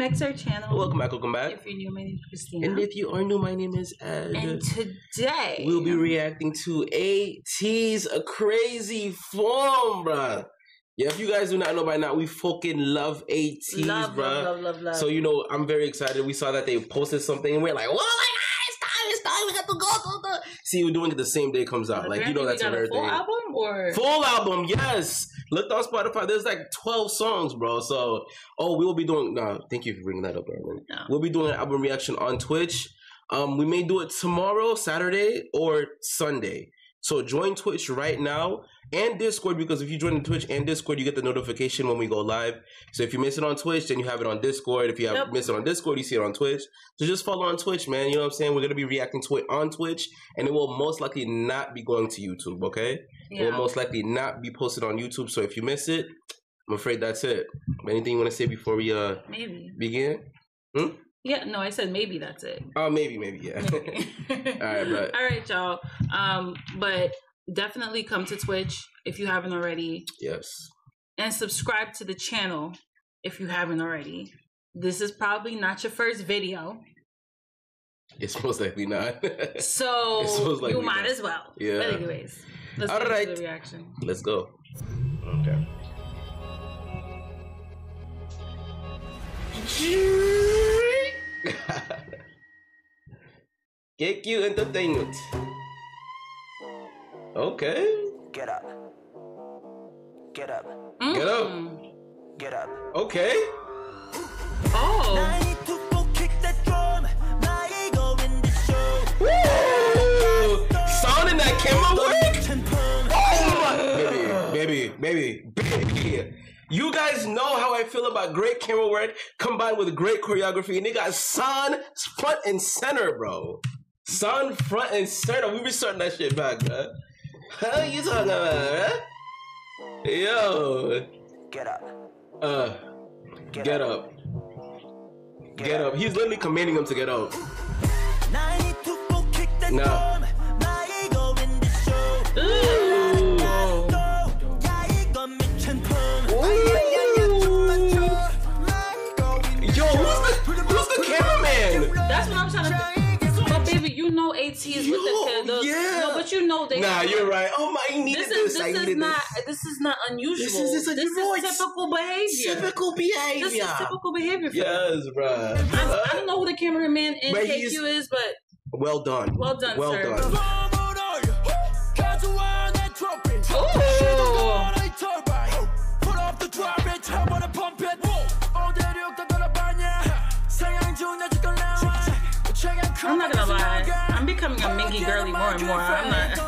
back to our channel. Welcome back, welcome back. If you're new, my name is Christina. And if you are new, my name is Ed. And today we'll be reacting to ATEEZ a crazy form, bruh. Yeah, if you guys do not know by now, we fucking love ATEEZ, love, bruh. love, love, love, love. So you know, I'm very excited. We saw that they posted something, and we're like, "Oh my god, it's time! It's time! We got to go!" go, go. See, we're doing it the same day it comes out. Like you know, that's a rare full thing. album or Full album, yes. Looked on Spotify. There's like 12 songs, bro. So, oh, we will be doing. No, thank you for bringing that up. No. We'll be doing an album reaction on Twitch. Um, we may do it tomorrow, Saturday, or Sunday. So join Twitch right now and Discord because if you join the Twitch and Discord, you get the notification when we go live. So if you miss it on Twitch, then you have it on Discord. If you have Yep. miss it on Discord, you see it on Twitch. So just follow on Twitch, man. You know what I'm saying? We're gonna be reacting to it on Twitch, and it will most likely not be going to YouTube. Okay? It will most likely not be posted on YouTube. So if you miss it, I'm afraid that's it. Anything you want to say before we uh maybe. begin? Yeah, no, I said maybe that's it. Oh, maybe, maybe, yeah. Maybe. All right, but- All right, y'all. Um, but definitely come to Twitch if you haven't already, yes. and subscribe to the channel if you haven't already. This is probably not your first video, It's most likely not. so It's most likely you might not. as well. Yeah. But anyways, let's All get right. into the reaction. Let's go. Okay. KQ Entertainment. Okay. Get up. Get up. Get up. Mm. Get up. Okay. Oh, Woo! Sound in that camera work? Oh my baby, baby, baby, baby. You guys know how I feel about great camera work combined with great choreography. And they got San front and center, bro. San front and center. We be starting that shit back, man. How you talking about, man? Yo. Get up. Uh, get up. Get up. He's literally commanding him to get up. Nah. Yo, who's the, who's the cameraman? that's what I'm trying to. But know AT is with the, the yeah. No, but you know they. Nah, you're right. Oh my, I needed This this. is I is not this. this is not unusual. This is- this is- this is typical behavior. Typical This behavior. is typical behavior. For them. Yes, bruh. I, I don't know who the cameraman in But KQ is, but Well done. Well done, Well sir. done. oh, I'm not gonna lie, I'm becoming a Mingi girly more and more. I'm not.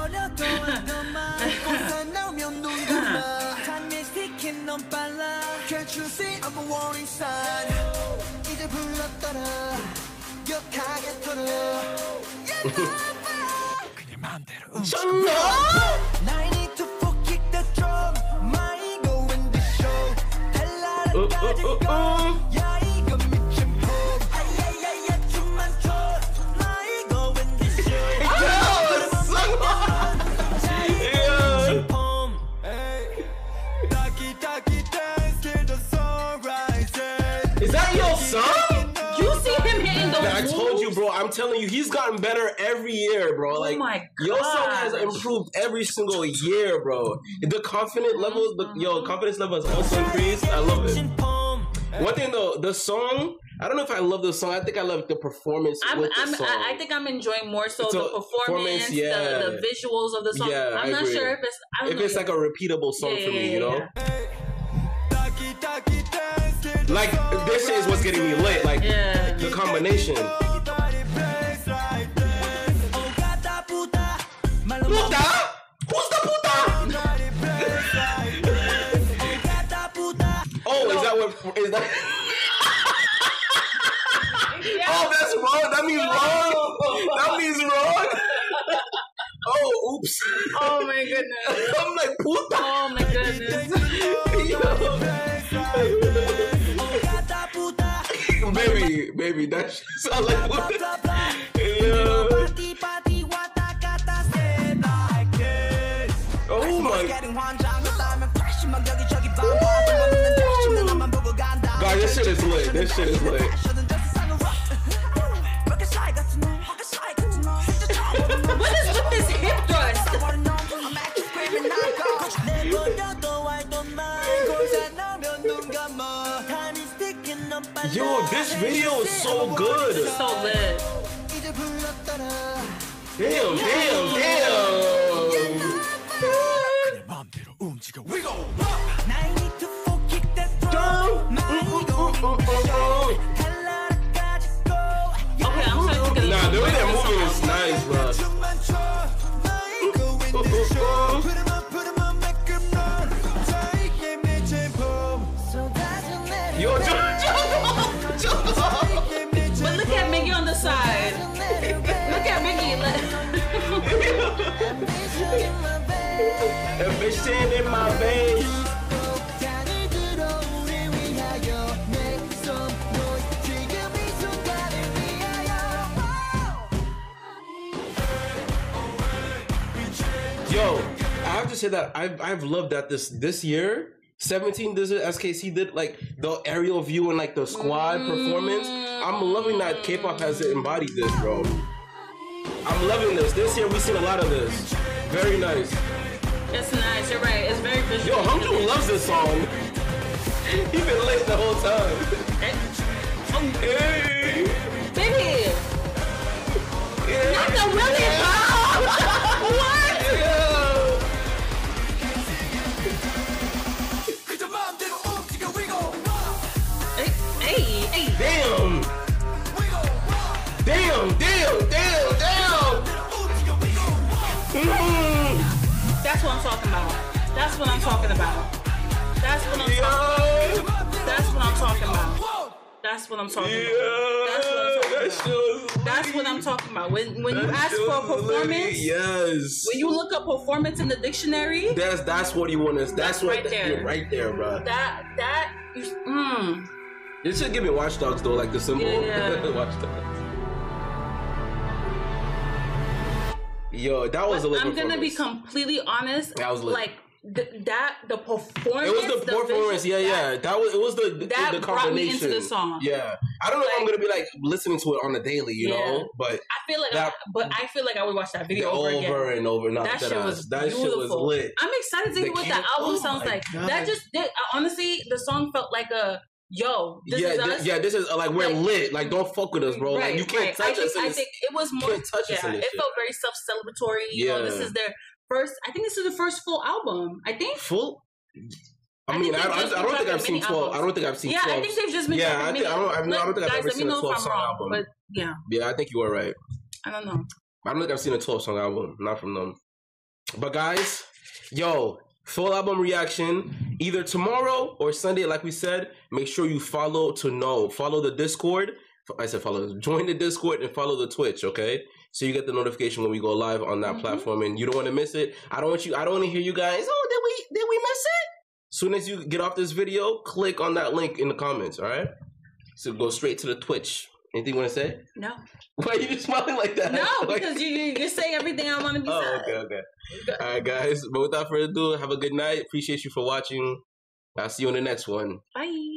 Uh, uh, uh, uh. Yeah. I'm telling you, he's gotten better every year, bro. Oh Like my your song has improved every single year, bro. The confident level, the yo mm-hmm. confidence level has also increased. I love it. One thing though, the song. I don't know if I love the song. I think I love the performance I'm, with the I'm, song. I, I think I'm enjoying more so It's the performance, performance, yeah. the, the visuals of the song. Yeah, I I'm not agree. sure if it's. I don't if know it's yet. like a repeatable song Yeah, for me, you know. yeah, Like this is what's getting me lit. Like Yeah. the combination. Puta? Who's the puta? oh, is that what? Is that? Oh, that's wrong. That means wrong. That means wrong. Oh, oops. Oh my goodness. I'm like puta. Oh my goodness. Oh. Baby, baby, that shit sound like puta. This shit is lit. What is with this hip thrust? Yo, this video is so good. So lit. Damn, damn, damn. Say that I've I've loved that this this year. 17 does it SKZ did like the aerial view and like the squad performance. I'm loving that K-pop has embodied this, bro. I'm loving this. This year we seen a lot of this. Very nice. It's nice. You're right. It's very visual. Yo, Hongjoong loves this song. He's been late the whole time. Hey. Damn, damn, damn, damn. Mm. That's what I'm talking about. That's what I'm talking about. That's what I'm talking Yo. That's what I'm talking about. That's what I'm talking Yeah. about. That That's shit That's what I'm talking about. When when you ask for a performance, Yes. when you look up performance in the dictionary, That's that's what you want to. That's, That's what right there. right there, bro. that that you, mm, This should give me Watch Dogs though, like the symbol. Yeah. Watch Dogs. Yo, that was a but little. I'm gonna be completely honest. That was lit. like th- that the performance. It was the performance, visual- yeah, that- yeah. That was it. Was the the, that the brought me combination into the song. Yeah, I don't know if I'm gonna be like listening to it on the daily, you Yeah. know, but I feel like, That- I, but I feel like I would watch that video over, over, and over. Not That that shit was that shit was lit. I'm excited to hear what the album oh sounds like. God. That just did, honestly, the song felt like a yo. This yeah, us. yeah. This is uh, like we're Like- lit. Like don't fuck with us, bro. like you can't right. touch I us. think, in I think it was more. can't touch us yeah, it felt very self-celebratory. You know, this is their first. I think this is the first full album. I think. full. I I mean, I, I, I don't think I've seen twelve. albums. I don't think I've seen Yeah, twelve. I think they've just been. Yeah, I think- I don't- I've- I don't think I've ever seen a twelve song wrong, album. But yeah, Yeah, I think you were right. I don't know. I don't think I've seen a 12 song album, not from them. But guys, yo, full album reaction either tomorrow or Sunday, like we said. Make sure you follow to know. Follow the Discord. I said follow. Join the Discord and follow the Twitch, okay? So you get the notification when we go live on that Mhm. platform, and you don't want to miss it. I don't want you. I don't want to hear you guys. Oh, did we did we miss it? Soon as you get off this video, click on that link in the comments. All right. So go straight to the Twitch. Anything you want to say? No, Why are you smiling like that? no, because you you- you're saying everything I want to be Oh, okay, okay. All right, guys. But without further ado, have a good night. Appreciate you for watching. I'll see you in the next one. Bye.